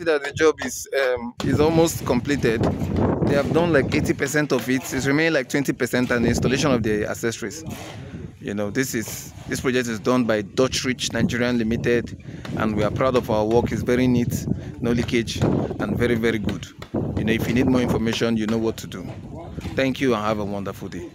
see that the job is um, is almost completed. They have done like 80% of it. It's remaining like 20% and the installation of the accessories. You know, this is this project is done by Docherich Nigerian Limited, and we are proud of our work. It's very neat, no leakage, and very very good. You know, if you need more information, you know what to do. Thank you and have a wonderful day.